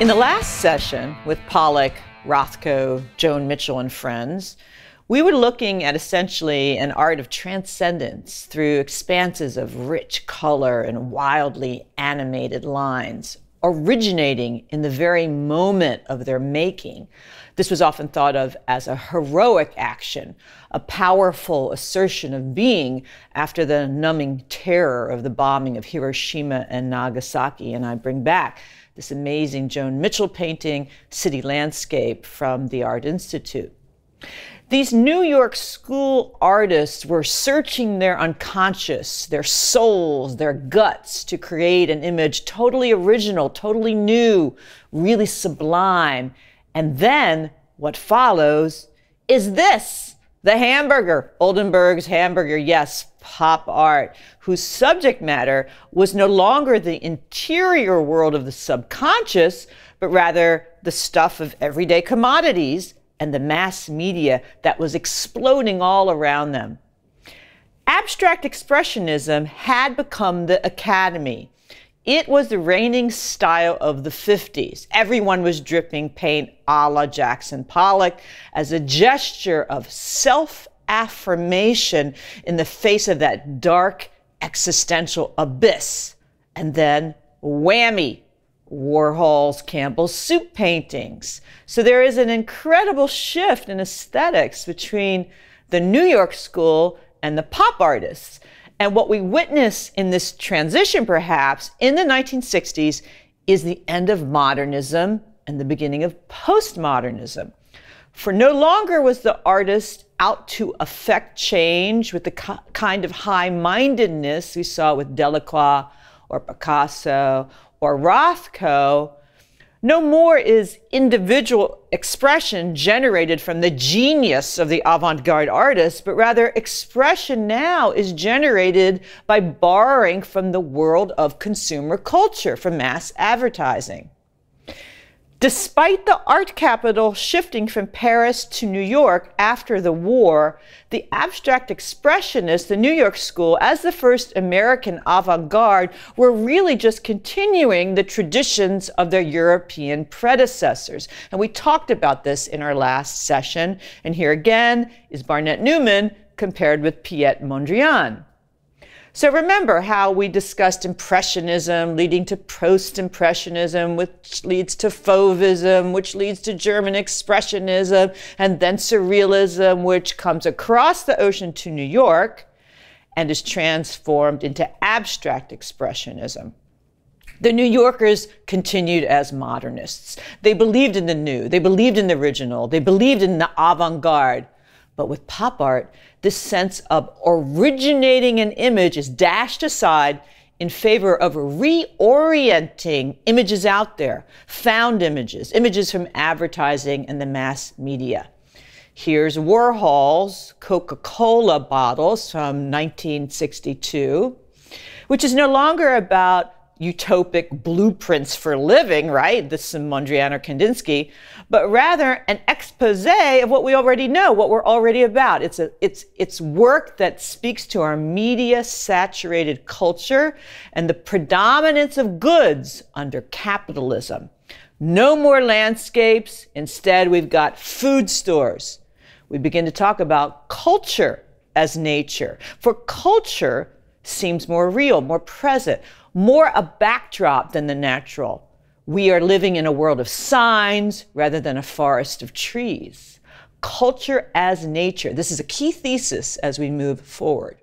In the last session with Pollock, Rothko, Joan Mitchell, and friends, we were looking at essentially an art of transcendence through expanses of rich color and wildly animated lines, originating in the very moment of their making. This was often thought of as a heroic action, a powerful assertion of being after the numbing terror of the bombing of Hiroshima and Nagasaki. And I bring back this amazing Joan Mitchell painting, City Landscape from the Art Institute. These New York school artists were searching their unconscious, their souls, their guts to create an image totally original, totally new, really sublime. And then what follows is this the hamburger, Oldenburg's hamburger, yes, pop art, whose subject matter was no longer the interior world of the subconscious, but rather the stuff of everyday commodities and the mass media that was exploding all around them. Abstract Expressionism had become the academy. It was the reigning style of the 50s. Everyone was dripping paint a la Jackson Pollock as a gesture of self affirmation in the face of that dark existential abyss. And then whammy, Warhol's Campbell's soup paintings. So there is an incredible shift in aesthetics between the New York school and the pop artists. And what we witness in this transition, perhaps, in the 1960s is the end of modernism and the beginning of postmodernism. For no longer was the artist out to affect change with the kind of high mindedness we saw with Delacroix or Picasso or Rothko, no more is individual expression generated from the genius of the avant garde artist, but rather expression now is generated by borrowing from the world of consumer culture, from mass advertising. Despite the art capital shifting from Paris to New York after the war, the abstract expressionists, the New York School, as the first American avant garde, were really just continuing the traditions of their European predecessors. And we talked about this in our last session. And here again is Barnett Newman compared with Piet Mondrian. So remember how we discussed Impressionism leading to Post-Impressionism, which leads to Fauvism, which leads to German Expressionism, and then Surrealism, which comes across the ocean to New York and is transformed into Abstract Expressionism. The New Yorkers continued as modernists. They believed in the new, they believed in the original, they believed in the avant garde. But with pop art, this sense of originating an image is dashed aside in favor of reorienting images out there, found images, images from advertising and the mass media. Here's Warhol's Coca Cola bottles from 1962, which is no longer about utopic blueprints for living, right? This is Mondrian or Kandinsky, but rather an expose of what we already know, what we're already about. It's a it's it's work that speaks to our media saturated culture and the predominance of goods under capitalism. No more landscapes. Instead, we've got food stores. We begin to talk about culture as nature. For culture seems more real, more present more a backdrop than the natural. We are living in a world of signs rather than a forest of trees. Culture as nature. This is a key thesis as we move forward.